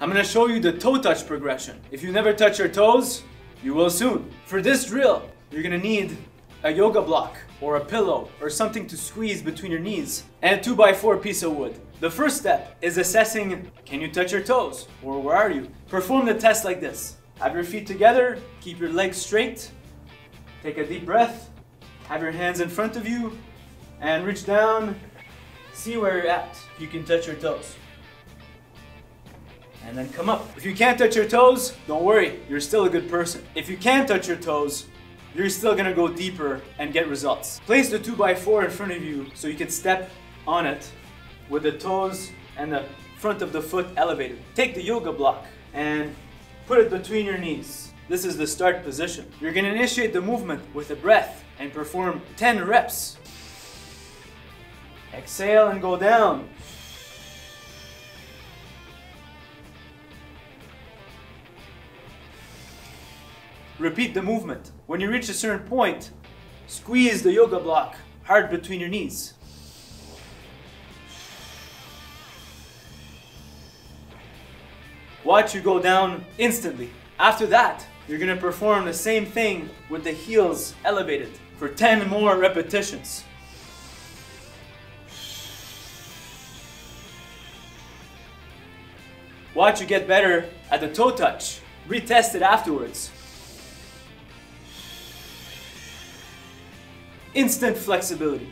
I'm gonna show you the toe touch progression. If you never touch your toes, you will soon. For this drill, you're gonna need a yoga block or a pillow or something to squeeze between your knees and a 2x4 piece of wood. The first step is assessing can you touch your toes or where are you? Perform the test like this. Have your feet together, keep your legs straight, take a deep breath, have your hands in front of you and reach down, see where you're at. If you can touch your toes and then come up. If you can't touch your toes, don't worry, you're still a good person. If you can touch your toes, you're still gonna go deeper and get results. Place the 2x4 in front of you so you can step on it with the toes and the front of the foot elevated. Take the yoga block and put it between your knees. This is the start position. You're gonna initiate the movement with a breath and perform 10 reps. Exhale and go down. Repeat the movement. When you reach a certain point, squeeze the yoga block hard between your knees. Watch you go down instantly. After that, you're gonna perform the same thing with the heels elevated for 10 more repetitions. Watch you get better at the toe touch. Retest it afterwards. Instant flexibility.